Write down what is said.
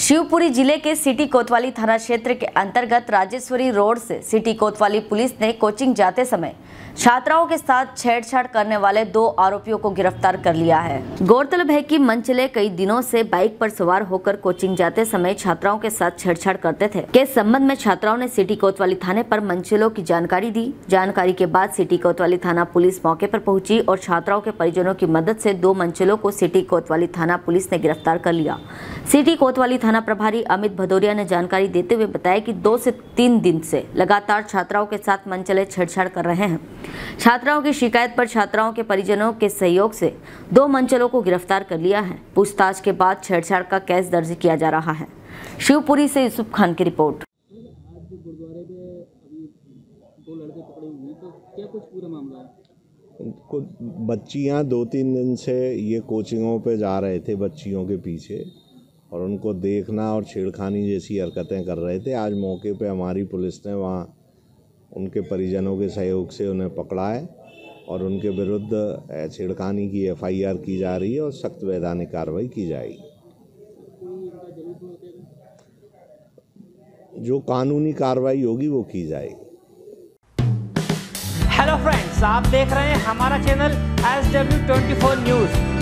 शिवपुरी ज़िले के सिटी कोतवाली थाना क्षेत्र के अंतर्गत राजेश्वरी रोड से सिटी कोतवाली पुलिस ने कोचिंग जाते समय छात्राओं के साथ छेड़छाड़ करने वाले दो आरोपियों को गिरफ़्तार कर लिया है। गौरतलब है कि मंचले कई दिनों से बाइक पर सवार होकर कोचिंग जाते समय छात्राओं के साथ छेड़छाड़ करते थे। के संबंध में छात्राओं ने सिटी कोतवाली थाने पर मंचलों की जानकारी दी। जानकारी के बाद सिटी कोतवाली थाना पुलिस मौके पर पहुँची और छात्राओं के परिजनों की मदद से दो मंचलों को सिटी कोतवाली थाना पुलिस ने गिरफ़्तार कर लिया। सिटी कोतवाली थाना प्रभारी अमित भदौरिया ने जानकारी देते हुए बताया कि दो से तीन दिन से लगातार छात्राओं के साथ मंचले छेड़छाड़ कर रहे हैं। छात्राओं की शिकायत पर छात्राओं के परिजनों के सहयोग से दो मंचलों को गिरफ़्तार कर लिया है। पूछताछ के बाद छेड़छाड़ का केस दर्ज किया जा रहा है। शिवपुरी से यूसुफ खान की रिपोर्ट। कुछ बच्चियाँ दो तीन दिन से ये कोचिंगों पे जा रहे थे बच्चियों के पीछे। और उनको देखना और छेड़खानी जैसी हरकतें कर रहे थे। आज मौके पे हमारी पुलिस ने वहाँ उनके परिजनों के सहयोग से उन्हें पकड़ा है और उनके विरुद्ध छेड़खानी की एफआईआर की जा रही है और सख्त वैधानिक कार्रवाई की जाएगी। जो कानूनी कार्रवाई होगी, वो की जाएगी। हेलो फ्रेंड्स आप देख रहे हैं हमारा channel S W twenty four news